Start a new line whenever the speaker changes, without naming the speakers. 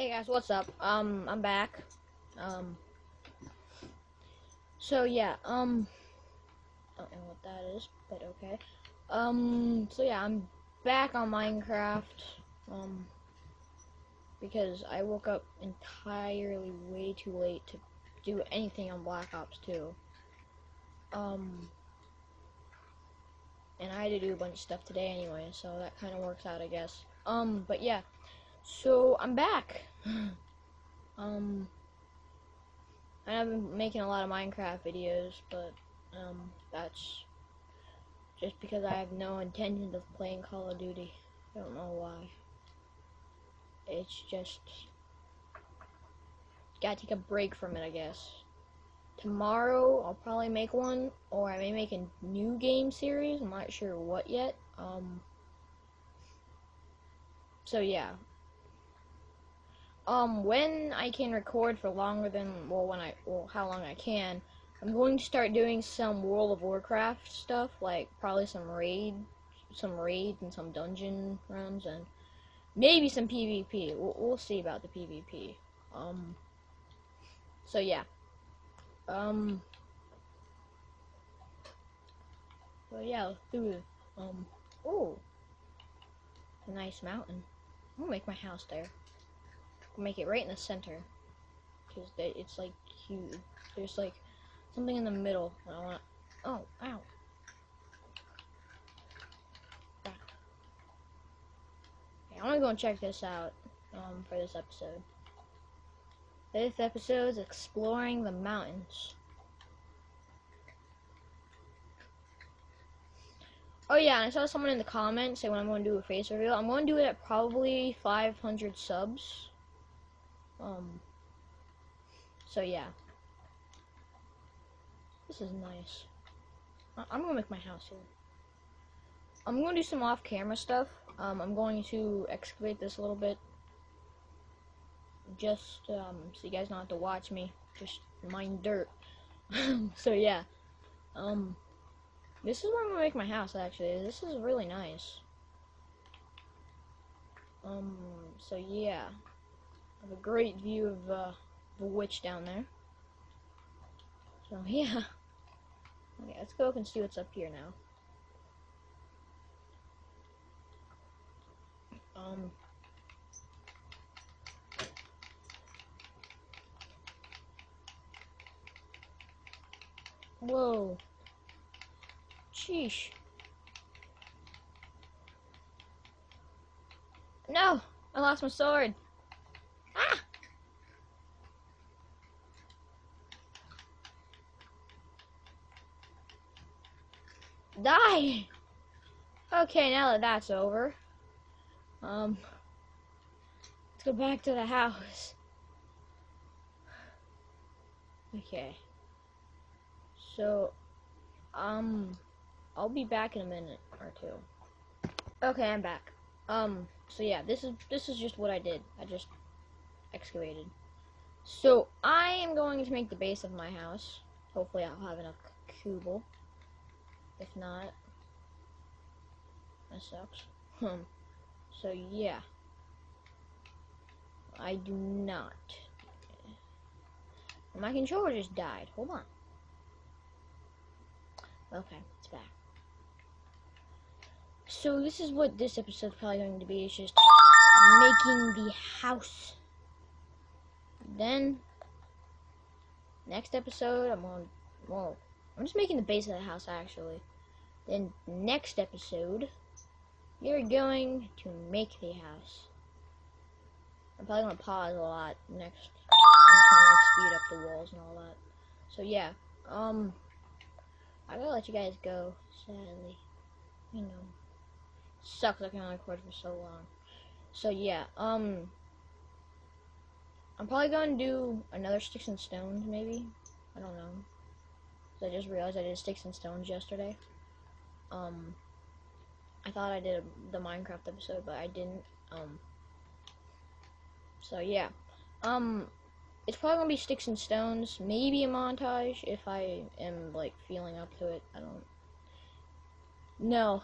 Hey guys, what's up? Um, I'm back. Um, so yeah, um, don't know what that is, but okay. Um, so yeah, I'm back on Minecraft. Um, because I woke up entirely way too late to do anything on Black Ops 2. Um, and I had to do a bunch of stuff today anyway, so that kind of works out, I guess. Um, but yeah, so I'm back. um, I've been making a lot of Minecraft videos, but um, that's just because I have no intention of playing Call of Duty. I don't know why. It's just gotta take a break from it, I guess. Tomorrow I'll probably make one, or I may make a new game series. I'm not sure what yet. Um. So yeah. Um, when I can record for longer than well, when I well, how long I can, I'm going to start doing some World of Warcraft stuff, like probably some raid, some raids and some dungeon runs and maybe some PvP. We'll, we'll see about the PvP. Um. So yeah. Um. But yeah. Um. Oh. A nice mountain. Gonna make my house there. Make it right in the center. Cause it's like huge. There's like something in the middle. I want. Oh, ow. I want to go and check this out um, for this episode. This episode is exploring the mountains. Oh yeah, I saw someone in the comments say when I'm going to do a face reveal. I'm going to do it at probably 500 subs. Um. So yeah. This is nice. I I'm gonna make my house here. I'm gonna do some off-camera stuff. Um, I'm going to excavate this a little bit. Just um, so you guys don't have to watch me just mine dirt. so yeah. Um, this is where I'm gonna make my house actually. This is really nice. Um, so yeah. Have a great view of uh, the witch down there. So yeah. Okay, let's go up and see what's up here now. Um, whoa. Sheesh. No! I lost my sword. Die! Okay, now that that's over. Um, let's go back to the house. Okay. So, um, I'll be back in a minute or two. Okay, I'm back. Um, so yeah, this is this is just what I did. I just excavated. So I am going to make the base of my house. Hopefully, I'll have enough cobble. If not, that sucks. Hmm. So yeah. I do not. My controller just died. Hold on. Okay, it's back. So this is what this episode's probably going to be. It's just making the house. Then next episode, I'm on. Well, I'm just making the base of the house actually. Then next episode, you're going to make the house. I'm probably gonna pause a lot next. I'm gonna like speed up the walls and all that. So yeah, um, I gotta let you guys go. Sadly, you know, sucks I can only record for so long. So yeah, um, I'm probably gonna do another sticks and stones maybe. I don't know. I just realized I did sticks and stones yesterday. Um. I thought I did the Minecraft episode, but I didn't. Um, so yeah, um, it's probably gonna be sticks and stones, maybe a montage if I am like feeling up to it. I don't. No,